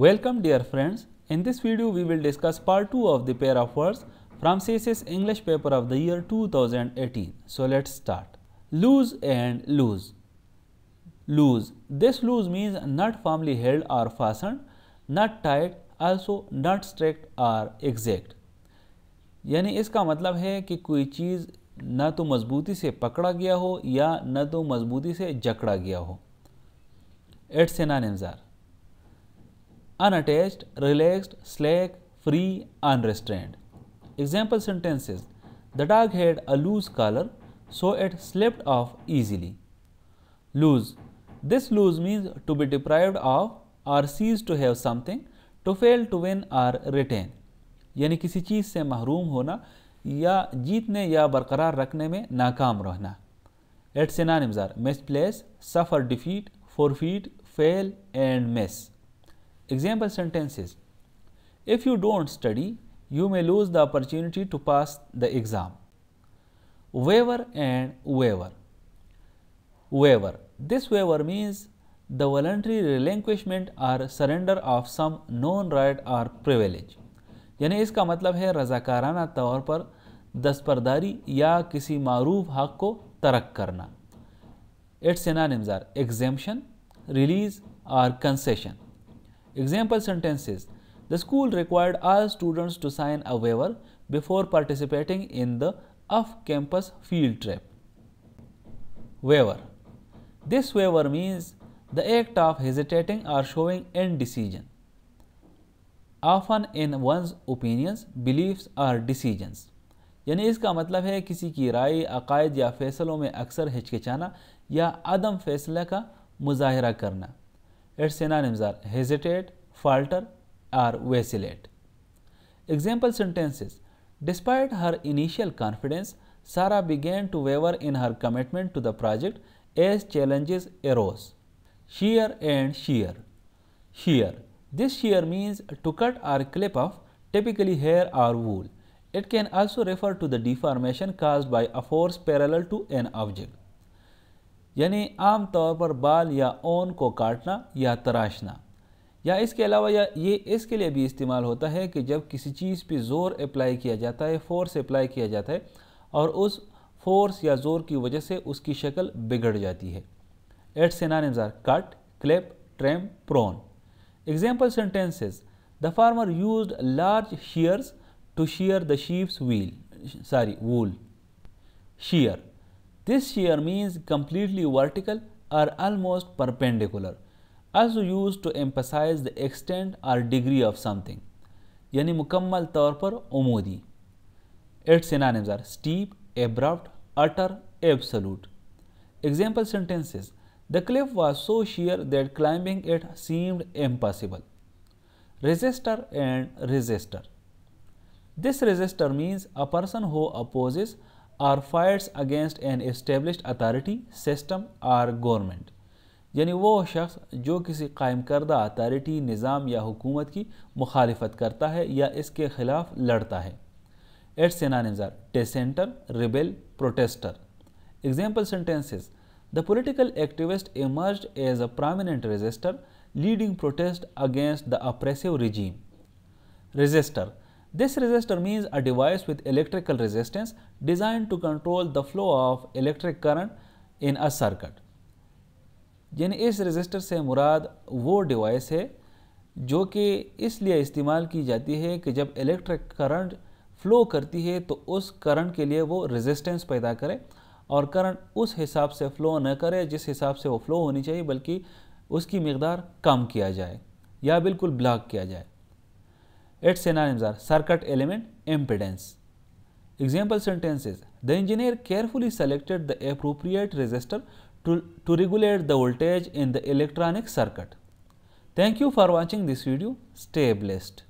Welcome dear friends. In this video we will discuss part 2 of the pair of words from CSS English paper of the year 2018. So let's start. Loose and loose. Loose. This loose means not firmly held or fastened, not tight, also not strict or exact. यानी इसका मतलब है कि कोई चीज़ न तो मजबूती से पकड़ा गया हो या न तो मजबूती से जकड़ा गया हो its synonyms are unattached, relaxed, slack, free, unrestrained. Example sentences The dog had a loose collar, so it slipped off easily. Lose. This lose means to be deprived of or cease to have something, to fail to win or retain. यानी किसी चीज़ से महरूम होना या जीतने या बरकरार रखने में नाकाम रहना its synonyms are misplace suffer defeat forfeit, fail and miss. Example sentences If you don't study, you may lose the opportunity to pass the exam. Waiver and waiver. Waiver. This waiver means the voluntary relinquishment or surrender of some known right or privilege. यानी इसका मतलब है रजाकाराना तौर पर दस्तबरदारी या किसी मरूफ हक को तरक करना it's synonyms are exemption, release or concession. Example sentences The school required all students to sign a waiver before participating in the off campus field trip. Waiver This waiver means the act of hesitating or showing indecision, often in one's opinions, beliefs or decisions. यानी इसका मतलब है किसी की राय अकायद या फैसलों में अक्सर हिचकिचाना या अदम फैसला का मुजाहरा करना Its synonyms are hesitate, falter or vacillate. Example sentences Despite her initial confidence, Sarah began to waver in her commitment to the project as challenges arose. Shear and shear. Shear. This shear means to cut or clip off, typically hair or wool. It can also refer to the deformation caused by a force parallel to an object. यानी आम तौर पर बाल या own को काटना या तराशना या इसके अलावा या ये इसके लिए भी इस्तेमाल होता है कि जब किसी चीज़ पे ज़ोर अप्लाई किया जाता है फोर्स अप्लाई किया जाता है और उस फोर्स या ज़ोर की वजह से उसकी शक्ल बिगड़ जाती है its synonyms are cut, clip, trim, prone. Example sentences The farmer used large shears to shear the sheep's wheel. Sorry, wool. Shear. This shear means completely vertical or almost perpendicular. Also used to emphasize the extent or degree of something. यानी मुकम्मल तौर पर उमूदी Its synonyms are steep, abrupt, utter, absolute. Example sentences The cliff was so sheer that climbing it seemed impossible. Resistor and resistor. This resistor means a person who opposes or fires against an establish authority system or government यानी वो शख्स जो किसी कायम करदा authority निज़ाम या हुकूमत की मुखालफत करता है या इसके खिलाफ लड़ता है। एट सेना नज़र rebel protester example sentences the political activist emerge as a prominent resister leading protest against the oppressive regime resister This resistor means a device with electrical resistance designed to control the flow of electric current in a circuit. यानी इस register से मुराद वो device है जो कि इसलिए इस्तेमाल की जाती है कि जब इलेक्ट्रिक करंट फ्लो करती है तो उस करंट के लिए वो रेजिस्टेंस पैदा करे और करंट उस हिसाब से फ़्लो न करे, जिस हिसाब से वो फ़्लो होनी चाहिए, बल्कि उसकी मकदार कम किया जाए या बिल्कुल ब्लॉक किया जाए Its synonyms are circuit element impedance. Example sentences The engineer carefully selected the appropriate resistor to, to regulate the voltage in the electronic circuit. Thank you for watching this video. Stay blessed.